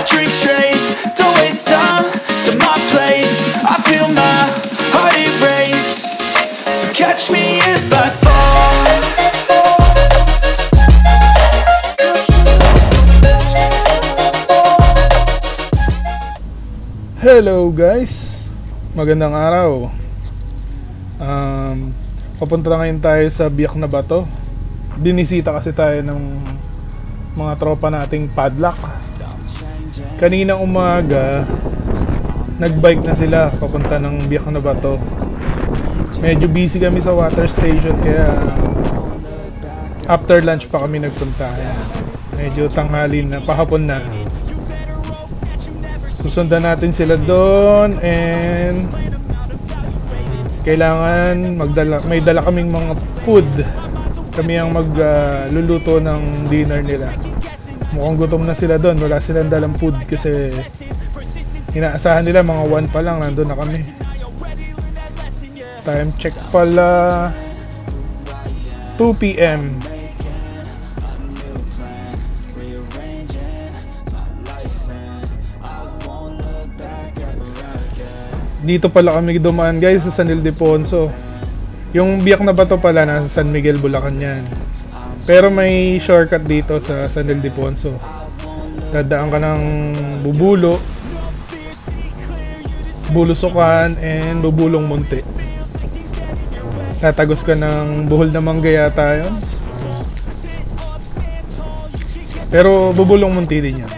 I drink straight Don't waste time to my place I feel my heart erase So catch me if I fall Hello guys! Magandang araw. Um, papunta na ngayon tayo sa Biak na Bato. Binisita kasi tayo ng mga tropa nating padlock. Kaninang umaga, nagbike na sila papunta ng Biak na Bato. Medyo busy kami sa water station kaya after lunch pa kami nagpunta. Medyo tanghali na, pahapon na susundan natin sila doon and kailangan magdala may dala kaming mga food kami ang magluluto uh, ng dinner nila mukhang gutom na sila doon wala silang dalang food kasi inaasahan nila mga 1 pa lang nandun na kami time check pala 2pm dito pala kami dumaan guys sa San Ildefonso. Yung biyak na bato pala nasa San Miguel, Bulacan yan. Pero may shortcut dito sa San Ildefonso. Dadaan ka ng Bubulo, Bulusukan, and Bubulong Munti. Tatagos ka ng buhol na mangga yata yun. Pero Bubulong Munti din yan.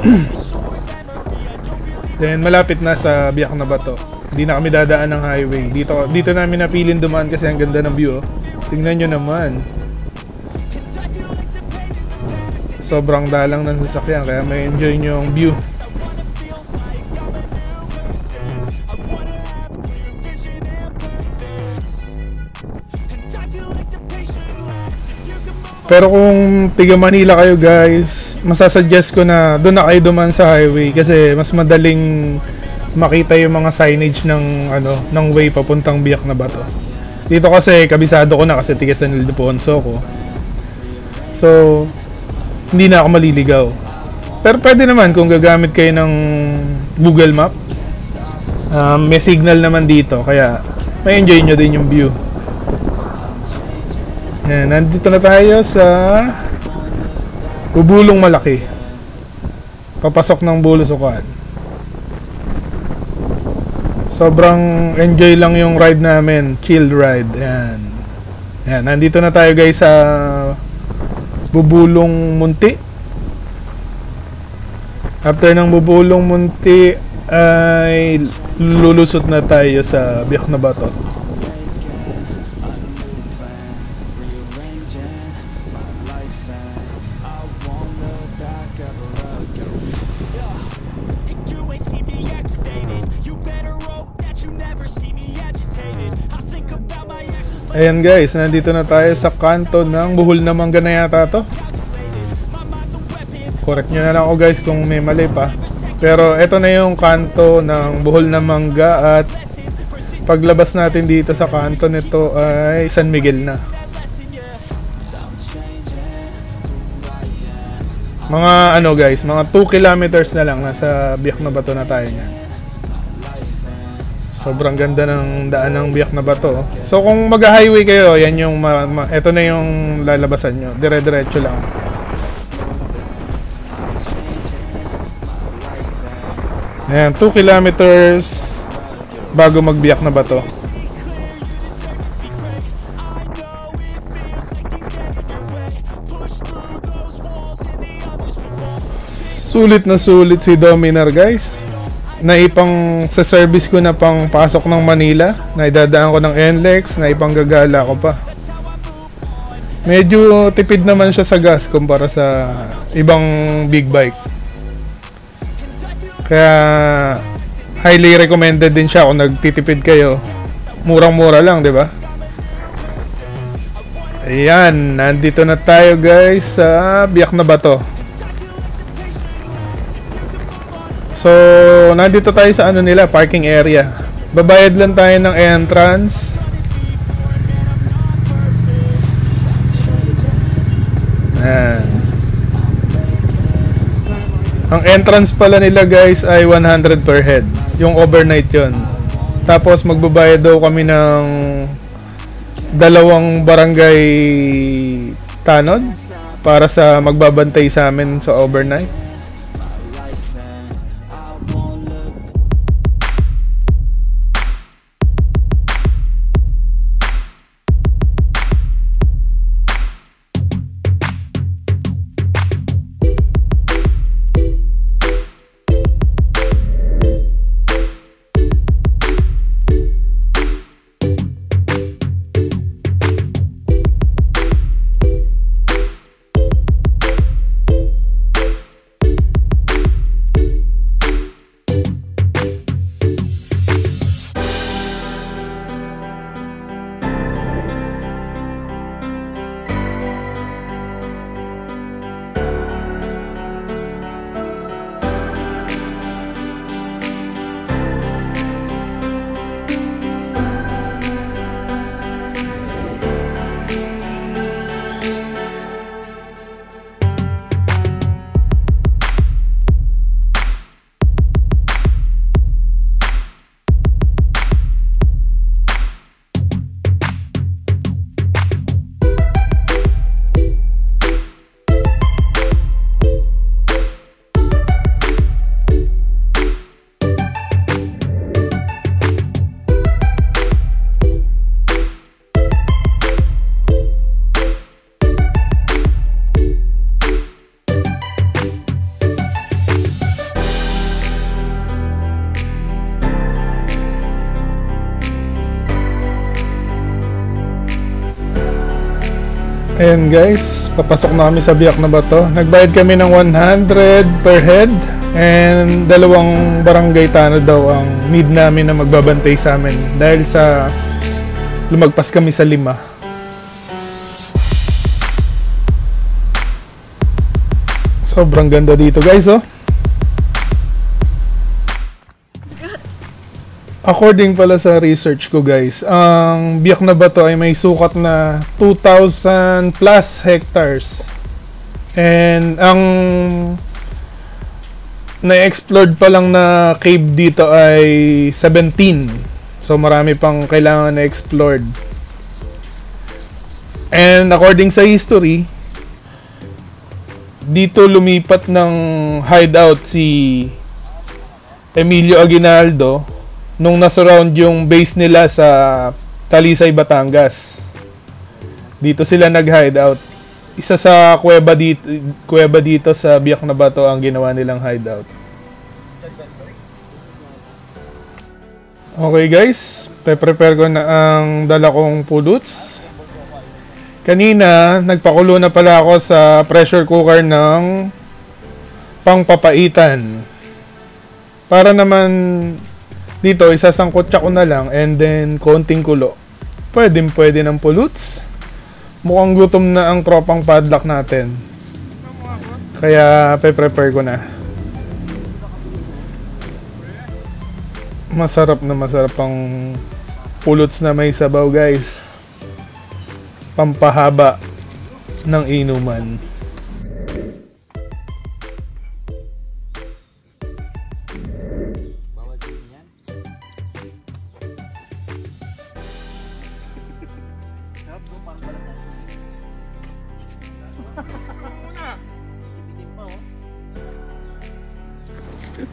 Then malapit na sa Biak na Bato. Hindi na kami dadaan ng highway. Dito dito namin napilin dumaan kasi ang ganda ng view. Oh. Tingnan nyo naman. Sobrang dalang ng sasakyan kaya may enjoy nyo ang view. Pero kung tiga Manila kayo guys, masasuggest ko na doon na kayo duman sa highway kasi mas madaling makita yung mga signage ng ano ng way papuntang Biak na Bato. Dito kasi kabisado ko na kasi tiga San Ildefonso ko. So hindi na ako maliligaw. Pero pwede naman kung gagamit kayo ng Google Map. Um, may signal naman dito kaya may enjoy nyo din yung view. Yan, nandito na tayo sa Bubulong Malaki. Papasok ng Bulusukan. Sobrang enjoy lang yung ride namin. Chill ride. Yan. Yan, nandito na tayo guys sa Bubulong Munti. After ng Bubulong Munti ay lulusot na tayo sa Biak na Bato. Ayan guys, nandito na tayo sa kanto ng buhol na mangga na yata to. Correct nyo na lang ako guys kung may mali pa. Pero ito na yung kanto ng buhol na mangga at paglabas natin dito sa kanto nito ay San Miguel na. Mga ano guys, mga 2 kilometers na lang nasa Biak na Bato na tayo niyan. Sobrang ganda ng daan ng biyak na bato. So kung mag-highway kayo, yan yung ma, ma, ito na yung lalabasan nyo. Dire-diretso lang. Ayan, 2 kilometers bago magbiyak na bato. Sulit na sulit si Dominar guys na ipang sa service ko na pang pasok ng Manila, na idadaan ko ng NLEX, na ipang gagala ko pa. Medyo tipid naman siya sa gas kumpara sa ibang big bike. Kaya highly recommended din siya kung nagtitipid kayo. Murang-mura lang, di ba? Ayan, nandito na tayo guys sa Biyak na Bato. So, nandito tayo sa ano nila, parking area. Babayad lang tayo ng entrance. Ayan. Ang entrance pala nila guys ay 100 per head. Yung overnight yon. Tapos magbabayad daw kami ng dalawang barangay tanod para sa magbabantay sa amin sa overnight. Ayan guys, papasok na kami sa biyak na bato. Nagbayad kami ng 100 per head and dalawang barangay tanod daw ang need namin na magbabantay sa amin dahil sa lumagpas kami sa lima. Sobrang ganda dito guys oh. According pala sa research ko guys, ang biyak na bato ay may sukat na 2,000 plus hectares. And ang na-explored pa lang na cave dito ay 17. So marami pang kailangan na explored. And according sa history, dito lumipat ng hideout si Emilio Aguinaldo nung nasurround yung base nila sa Talisay, Batangas. Dito sila nag-hideout. Isa sa kuweba dito, kuweba dito sa Biak na Bato ang ginawa nilang hideout. Okay guys, pe-prepare ko na ang dala kong puluts. Kanina, nagpakulo na pala ako sa pressure cooker ng pangpapaitan. Para naman dito, isasangkot ko na lang and then konting kulo. Pwede, pwede ng puluts. Mukhang gutom na ang tropang padlock natin. Kaya, pe-prepare ko na. Masarap na masarap ang puluts na may sabaw guys. Pampahaba ng inuman.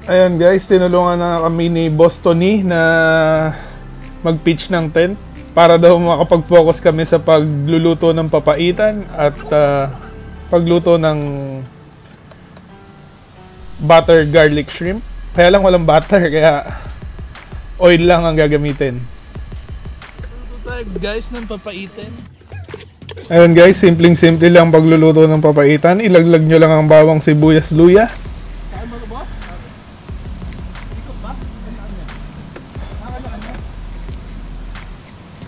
Ayan guys, tinulungan na kami ni Boss Tony na mag-pitch ng tent para daw makapag-focus kami sa pagluluto ng papaitan at uh, pagluto ng butter garlic shrimp. Kaya lang walang butter, kaya oil lang ang gagamitin. Luto tayo guys ng papaitan. Ayun guys, simpleng-simple lang pagluluto ng papaitan. Ilaglag nyo lang ang bawang sibuyas luya.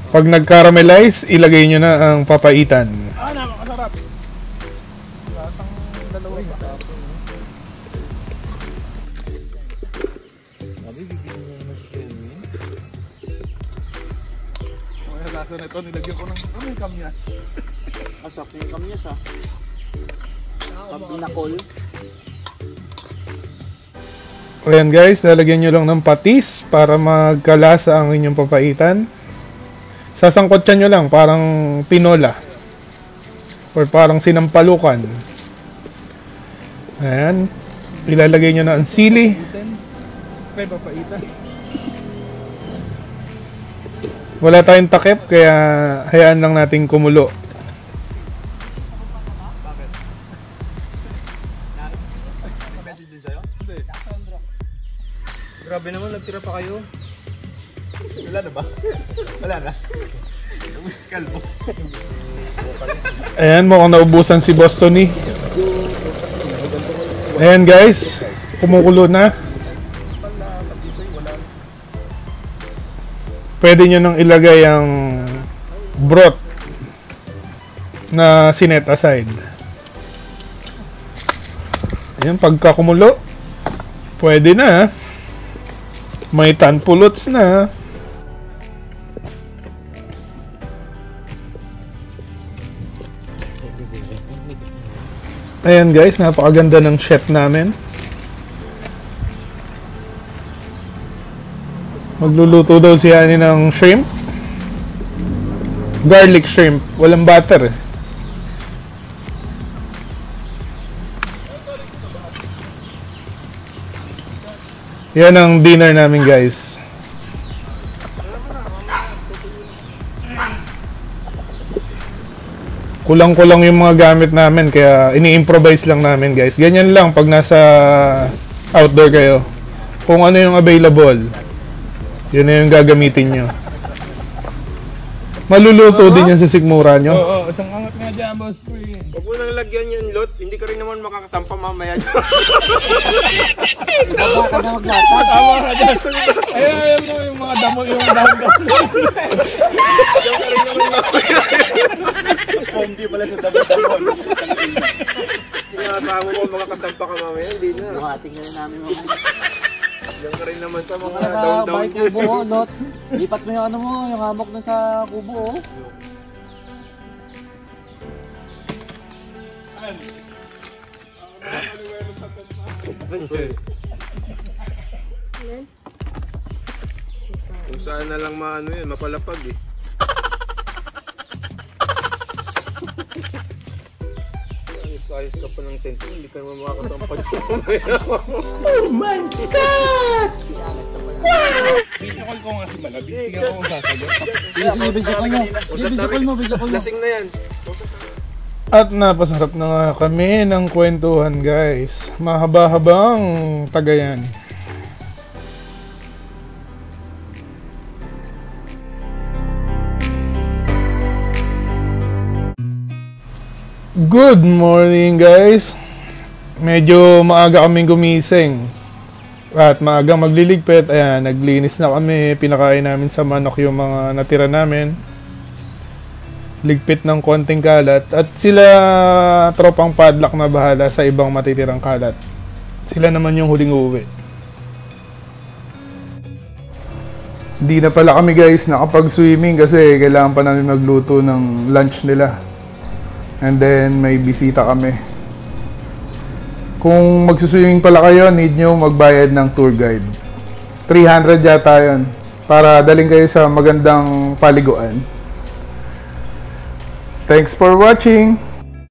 Pag nag-caramelize, ilagay nyo na ang papaitan. Ah, napakasarap. Lasang dalawa ba? Sabi, bigyan mo ng mushroom. Ang lasa na ito, nilagyan ko ng ano yung kamyas. Asap yung kamyas ah. Pinakol. Ayan guys, lalagyan nyo lang ng patis para magkalasa ang inyong papaitan. Sasangkotyan nyo lang, parang pinola. Or parang sinampalukan. Ayan. Ilalagay nyo na ang sili. Kaya papaitan. Wala tayong takip, kaya hayaan lang nating kumulo. Ayan, mukhang naubusan si Bostony. Ayan guys, kumukulo na. Pwede nyo nang ilagay ang broth na sinet aside. Ayan, pagka kumulo, pwede na. May tanpulots na. Ayan guys, napakaganda ng chef namin. Magluluto daw si Ani ng shrimp. Garlic shrimp. Walang butter. eh. Yan ang dinner namin guys. Kulang-kulang yung mga gamit namin kaya ini-improvise lang namin guys. Ganyan lang pag nasa outdoor kayo. Kung ano yung available, yun na yung gagamitin nyo. Maluluto din yan sa sikmura nyo. Oo, isang angat nga dyan, boss pre. Huwag mo nang lagyan yan, Lot. Hindi ka rin naman makakasampa mamaya. Baba ka na maglatag. Tama ka dyan. Ayun, ayun mo yung mga damo, yung dahon-dahon. Combi pala sa dami-damon. Inaasahan mo makakasampa ka mamaya. Hindi na. Buhating na namin mga Diyan ka rin naman sa mga Mga down-down bahay dyan. kubo, oh, lot. Lipat mo yung ano mo, yung hamok na sa kubo, oh. Kung saan na lang maano yan, mapalapag eh. Ayos-ayos ka pa ng tent, hindi ka naman makakasampa dyan mamaya. Video call ko nga si ko kung sasagot. Video call mo. Video call mo, video call mo. Lasing na yan. At napasarap na nga kami ng kwentuhan guys. Mahaba-habang tagayan. Good morning guys. Medyo maaga kaming gumising. At maaga magliligpit. Ayan, naglinis na kami. Pinakain namin sa manok yung mga natira namin ligpit ng konting kalat at sila tropang padlock na bahala sa ibang matitirang kalat. Sila naman yung huling uuwi. Hindi na pala kami guys nakapag-swimming kasi kailangan pa namin magluto ng lunch nila. And then may bisita kami. Kung magsuswimming pala kayo, need nyo magbayad ng tour guide. 300 yata yun. Para daling kayo sa magandang paliguan. Thanks for watching.